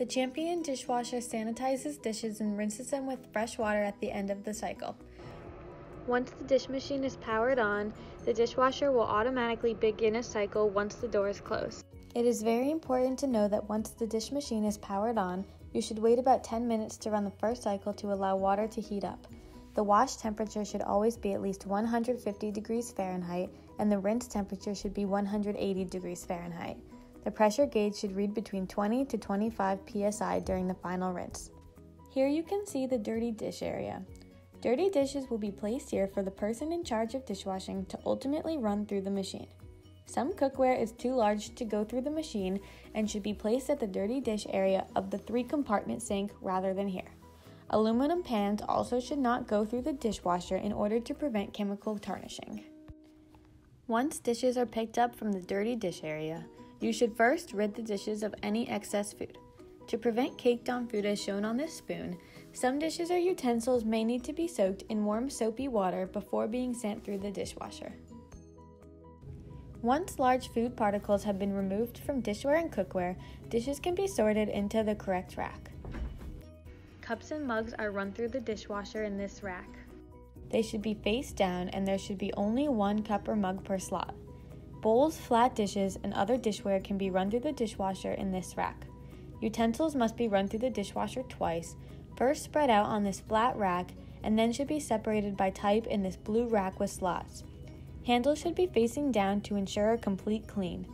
The Champion dishwasher sanitizes dishes and rinses them with fresh water at the end of the cycle. Once the dish machine is powered on, the dishwasher will automatically begin a cycle once the door is closed. It is very important to know that once the dish machine is powered on, you should wait about 10 minutes to run the first cycle to allow water to heat up. The wash temperature should always be at least 150 degrees Fahrenheit, and the rinse temperature should be 180 degrees Fahrenheit. The pressure gauge should read between 20 to 25 psi during the final rinse. Here you can see the dirty dish area. Dirty dishes will be placed here for the person in charge of dishwashing to ultimately run through the machine. Some cookware is too large to go through the machine and should be placed at the dirty dish area of the three compartment sink rather than here. Aluminum pans also should not go through the dishwasher in order to prevent chemical tarnishing. Once dishes are picked up from the dirty dish area, you should first rid the dishes of any excess food. To prevent caked on food as shown on this spoon, some dishes or utensils may need to be soaked in warm soapy water before being sent through the dishwasher. Once large food particles have been removed from dishware and cookware, dishes can be sorted into the correct rack. Cups and mugs are run through the dishwasher in this rack. They should be face down and there should be only one cup or mug per slot. Bowls, flat dishes, and other dishware can be run through the dishwasher in this rack. Utensils must be run through the dishwasher twice, first spread out on this flat rack, and then should be separated by type in this blue rack with slots. Handles should be facing down to ensure a complete clean.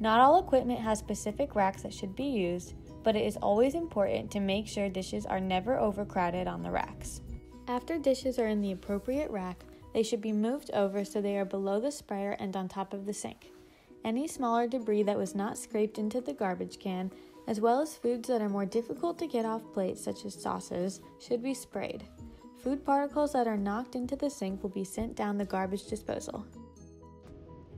Not all equipment has specific racks that should be used, but it is always important to make sure dishes are never overcrowded on the racks. After dishes are in the appropriate rack, they should be moved over so they are below the sprayer and on top of the sink. Any smaller debris that was not scraped into the garbage can, as well as foods that are more difficult to get off plates, such as sauces, should be sprayed. Food particles that are knocked into the sink will be sent down the garbage disposal.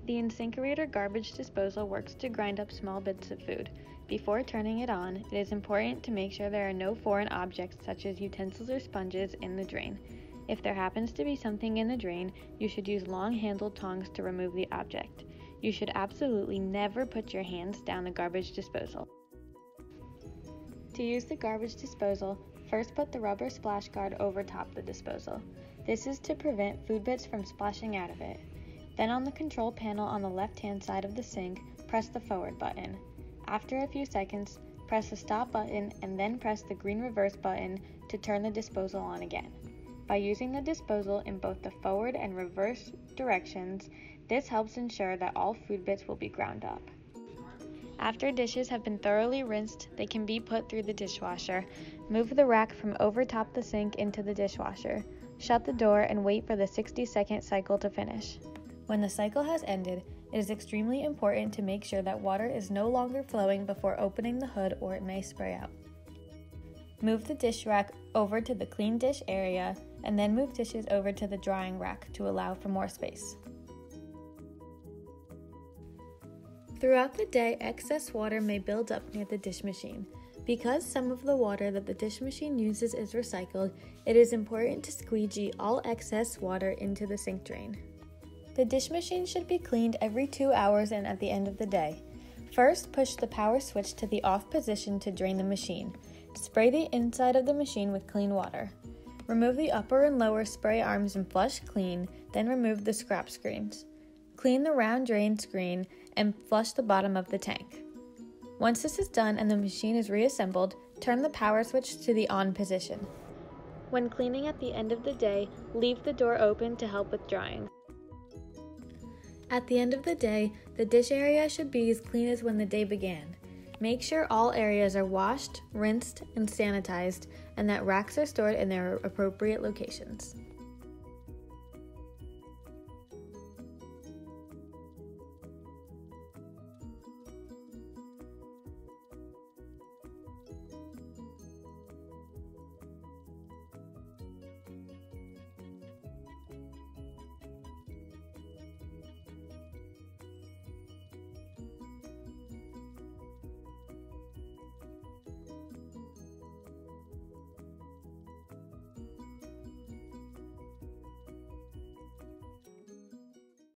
The InSinkErator garbage disposal works to grind up small bits of food. Before turning it on, it is important to make sure there are no foreign objects such as utensils or sponges in the drain. If there happens to be something in the drain, you should use long handled tongs to remove the object. You should absolutely never put your hands down the garbage disposal. To use the garbage disposal, first put the rubber splash guard over top the disposal. This is to prevent food bits from splashing out of it. Then on the control panel on the left hand side of the sink, press the forward button. After a few seconds, press the stop button and then press the green reverse button to turn the disposal on again. By using the disposal in both the forward and reverse directions, this helps ensure that all food bits will be ground up. After dishes have been thoroughly rinsed, they can be put through the dishwasher. Move the rack from over top the sink into the dishwasher. Shut the door and wait for the 60 second cycle to finish. When the cycle has ended, it is extremely important to make sure that water is no longer flowing before opening the hood or it may spray out. Move the dish rack over to the clean dish area and then move dishes over to the drying rack to allow for more space. Throughout the day, excess water may build up near the dish machine. Because some of the water that the dish machine uses is recycled, it is important to squeegee all excess water into the sink drain. The dish machine should be cleaned every two hours and at the end of the day. First, push the power switch to the off position to drain the machine. Spray the inside of the machine with clean water. Remove the upper and lower spray arms and flush clean, then remove the scrap screens. Clean the round drain screen and flush the bottom of the tank. Once this is done and the machine is reassembled, turn the power switch to the on position. When cleaning at the end of the day, leave the door open to help with drying. At the end of the day, the dish area should be as clean as when the day began. Make sure all areas are washed, rinsed, and sanitized, and that racks are stored in their appropriate locations.